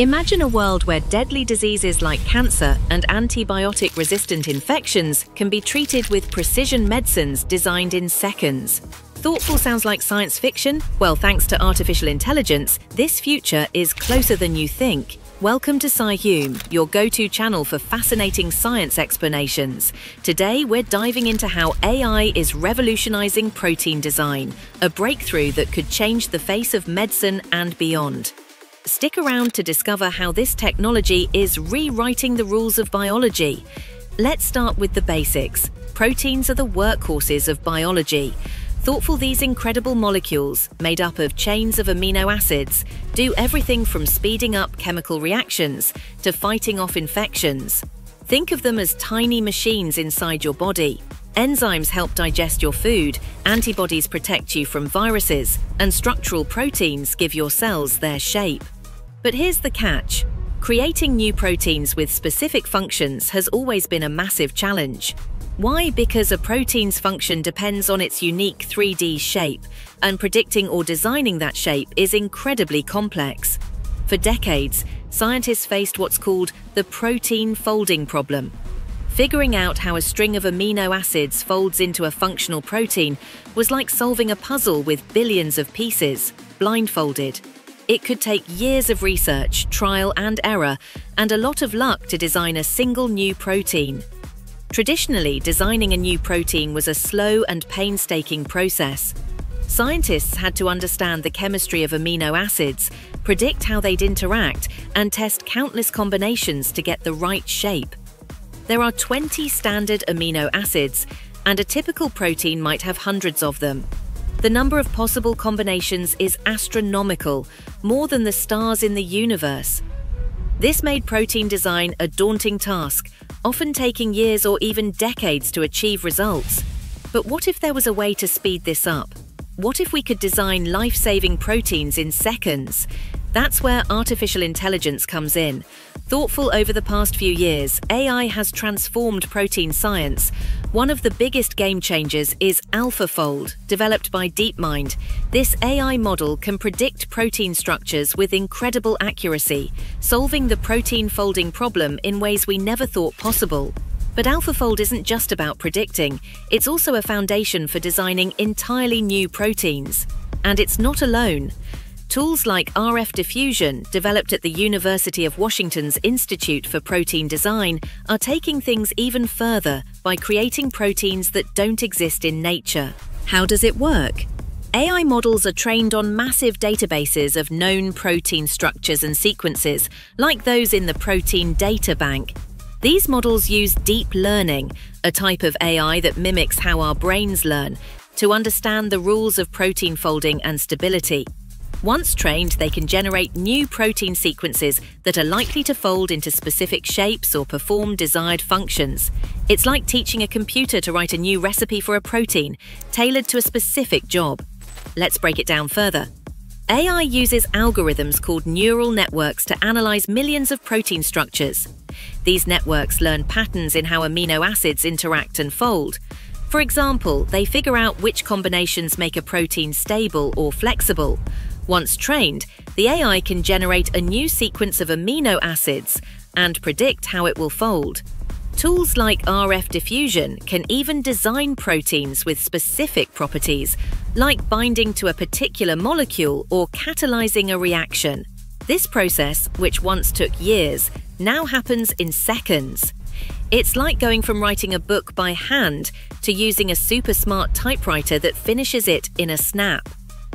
Imagine a world where deadly diseases like cancer and antibiotic resistant infections can be treated with precision medicines designed in seconds. Thoughtful sounds like science fiction? Well, thanks to artificial intelligence, this future is closer than you think. Welcome to Scioom, your go-to channel for fascinating science explanations. Today, we're diving into how AI is revolutionizing protein design, a breakthrough that could change the face of medicine and beyond. Stick around to discover how this technology is rewriting the rules of biology. Let's start with the basics. Proteins are the workhorses of biology. Thoughtful these incredible molecules, made up of chains of amino acids, do everything from speeding up chemical reactions to fighting off infections. Think of them as tiny machines inside your body. Enzymes help digest your food, antibodies protect you from viruses, and structural proteins give your cells their shape. But here's the catch. Creating new proteins with specific functions has always been a massive challenge. Why? Because a protein's function depends on its unique 3D shape, and predicting or designing that shape is incredibly complex. For decades, scientists faced what's called the protein folding problem. Figuring out how a string of amino acids folds into a functional protein was like solving a puzzle with billions of pieces, blindfolded. It could take years of research, trial and error, and a lot of luck to design a single new protein. Traditionally, designing a new protein was a slow and painstaking process. Scientists had to understand the chemistry of amino acids, predict how they'd interact, and test countless combinations to get the right shape. There are 20 standard amino acids, and a typical protein might have hundreds of them. The number of possible combinations is astronomical, more than the stars in the universe. This made protein design a daunting task, often taking years or even decades to achieve results. But what if there was a way to speed this up? What if we could design life saving proteins in seconds? That's where artificial intelligence comes in. Thoughtful over the past few years, AI has transformed protein science. One of the biggest game changers is AlphaFold, developed by DeepMind. This AI model can predict protein structures with incredible accuracy, solving the protein folding problem in ways we never thought possible. But AlphaFold isn't just about predicting, it's also a foundation for designing entirely new proteins. And it's not alone. Tools like RF diffusion, developed at the University of Washington's Institute for Protein Design, are taking things even further by creating proteins that don't exist in nature. How does it work? AI models are trained on massive databases of known protein structures and sequences, like those in the Protein Data Bank. These models use deep learning, a type of AI that mimics how our brains learn, to understand the rules of protein folding and stability. Once trained, they can generate new protein sequences that are likely to fold into specific shapes or perform desired functions. It's like teaching a computer to write a new recipe for a protein, tailored to a specific job. Let's break it down further. AI uses algorithms called neural networks to analyze millions of protein structures. These networks learn patterns in how amino acids interact and fold. For example, they figure out which combinations make a protein stable or flexible, once trained, the AI can generate a new sequence of amino acids and predict how it will fold. Tools like RF diffusion can even design proteins with specific properties, like binding to a particular molecule or catalyzing a reaction. This process, which once took years, now happens in seconds. It's like going from writing a book by hand to using a super smart typewriter that finishes it in a snap.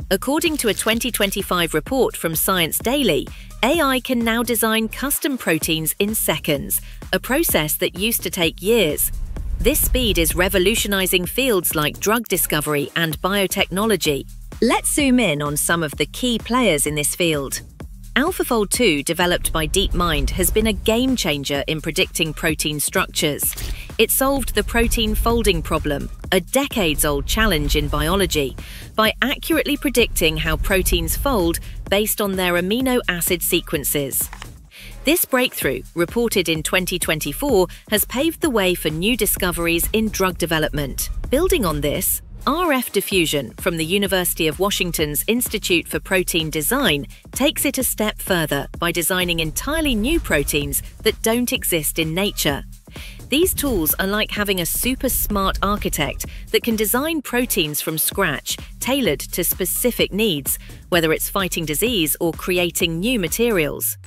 According to a 2025 report from Science Daily, AI can now design custom proteins in seconds, a process that used to take years. This speed is revolutionizing fields like drug discovery and biotechnology. Let's zoom in on some of the key players in this field. AlphaFold 2, developed by DeepMind, has been a game changer in predicting protein structures. It solved the protein folding problem, a decades old challenge in biology, by accurately predicting how proteins fold based on their amino acid sequences. This breakthrough, reported in 2024, has paved the way for new discoveries in drug development. Building on this, RF diffusion from the University of Washington's Institute for Protein Design takes it a step further by designing entirely new proteins that don't exist in nature. These tools are like having a super smart architect that can design proteins from scratch, tailored to specific needs, whether it's fighting disease or creating new materials.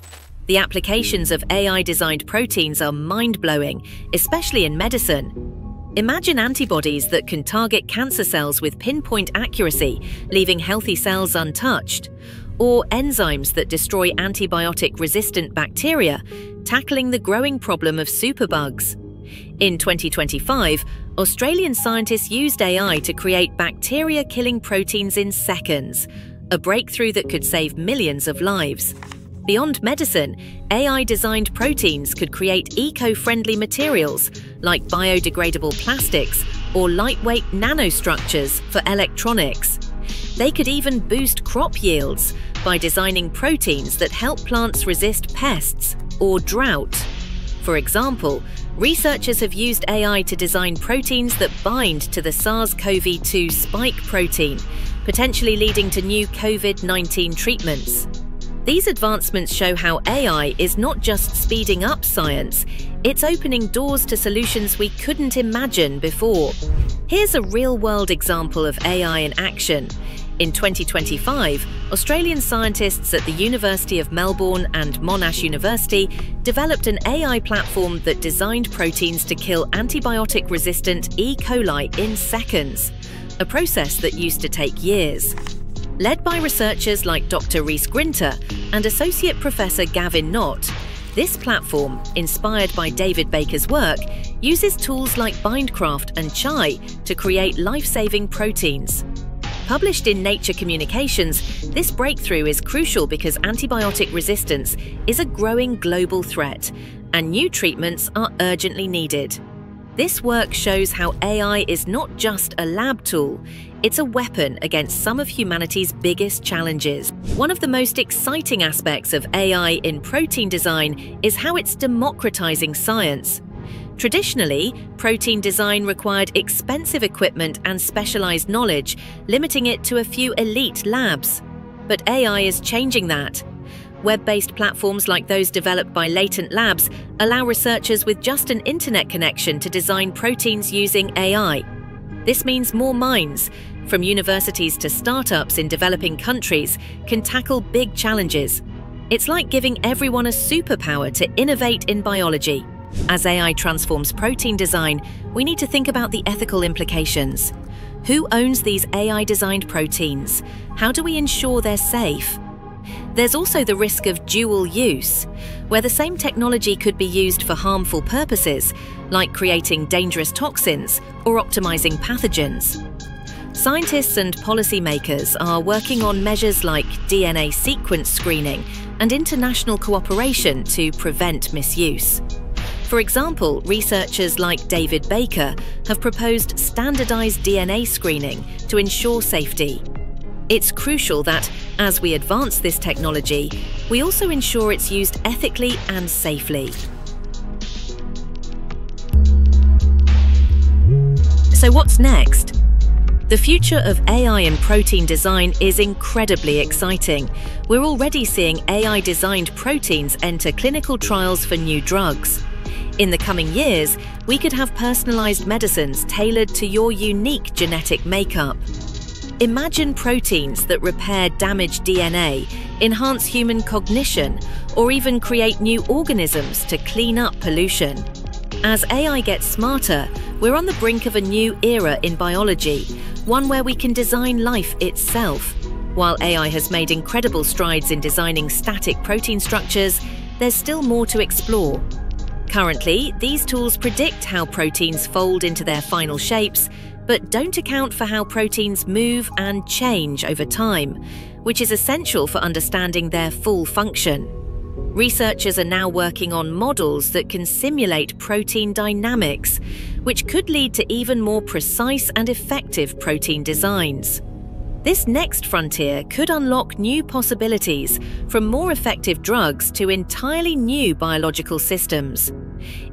The applications of AI designed proteins are mind blowing, especially in medicine. Imagine antibodies that can target cancer cells with pinpoint accuracy, leaving healthy cells untouched. Or enzymes that destroy antibiotic resistant bacteria, tackling the growing problem of superbugs. In 2025, Australian scientists used AI to create bacteria killing proteins in seconds, a breakthrough that could save millions of lives. Beyond medicine, AI designed proteins could create eco friendly materials like biodegradable plastics or lightweight nanostructures for electronics. They could even boost crop yields by designing proteins that help plants resist pests or drought. For example, researchers have used AI to design proteins that bind to the SARS CoV 2 spike protein, potentially leading to new COVID 19 treatments. These advancements show how AI is not just speeding up science, it's opening doors to solutions we couldn't imagine before. Here's a real world example of AI in action. In 2025, Australian scientists at the University of Melbourne and Monash University developed an AI platform that designed proteins to kill antibiotic resistant E. coli in seconds, a process that used to take years. Led by researchers like Dr. Rhys Grinter and Associate Professor Gavin Knott, this platform, inspired by David Baker's work, uses tools like Bindcraft and Chai to create life saving proteins. Published in Nature Communications, this breakthrough is crucial because antibiotic resistance is a growing global threat, and new treatments are urgently needed. This work shows how AI is not just a lab tool, it's a weapon against some of humanity's biggest challenges. One of the most exciting aspects of AI in protein design is how it's democratizing science. Traditionally, protein design required expensive equipment and specialized knowledge, limiting it to a few elite labs. But AI is changing that. Web based platforms like those developed by Latent Labs allow researchers with just an internet connection to design proteins using AI. This means more minds, from universities to startups in developing countries, can tackle big challenges. It's like giving everyone a superpower to innovate in biology. As AI transforms protein design, we need to think about the ethical implications. Who owns these AI designed proteins? How do we ensure they're safe? There's also the risk of dual use, where the same technology could be used for harmful purposes, like creating dangerous toxins or optimizing pathogens. Scientists and policymakers are working on measures like DNA sequence screening and international cooperation to prevent misuse. For example, researchers like David Baker have proposed standardized DNA screening to ensure safety. It's crucial that, as we advance this technology, we also ensure it's used ethically and safely. So, what's next? The future of AI in protein design is incredibly exciting. We're already seeing AI designed proteins enter clinical trials for new drugs. In the coming years, we could have personalized medicines tailored to your unique genetic makeup. Imagine proteins that repair damaged DNA, enhance human cognition, or even create new organisms to clean up pollution. As AI gets smarter, we're on the brink of a new era in biology, one where we can design life itself. While AI has made incredible strides in designing static protein structures, there's still more to explore. Currently, these tools predict how proteins fold into their final shapes, but don't account for how proteins move and change over time, which is essential for understanding their full function. Researchers are now working on models that can simulate protein dynamics, which could lead to even more precise and effective protein designs. This next frontier could unlock new possibilities, from more effective drugs to entirely new biological systems.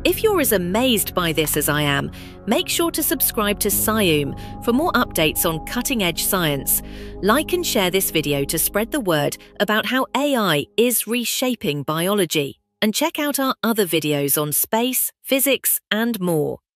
If you're as amazed by this as I am, make sure to subscribe to Scioom for more updates on cutting edge science. Like and share this video to spread the word about how AI is reshaping biology. And check out our other videos on space, physics, and more.